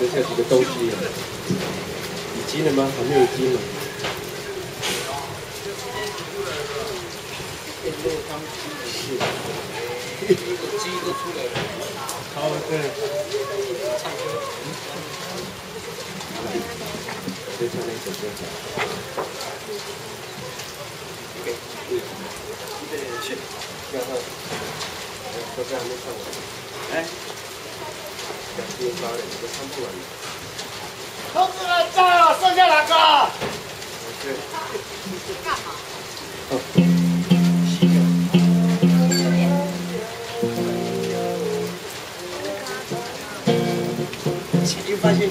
剩下几个东西了？已经了吗？还没有经吗？鸡都出来了。好，对。先唱那首歌。OK，去，要唱。歌还没唱完。来。两边发的，都唱不完。同志们炸了！剩下两个。对。干嘛？你发现？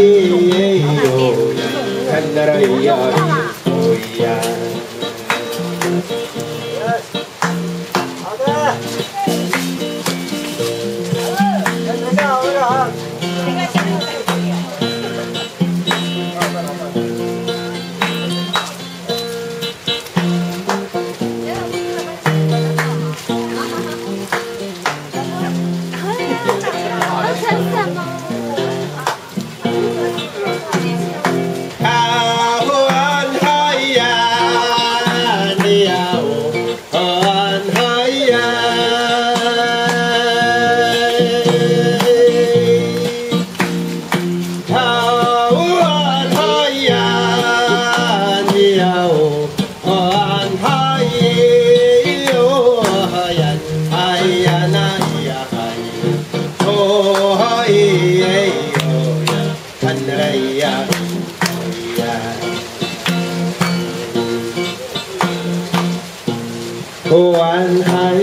إيه كندر يا 喝完还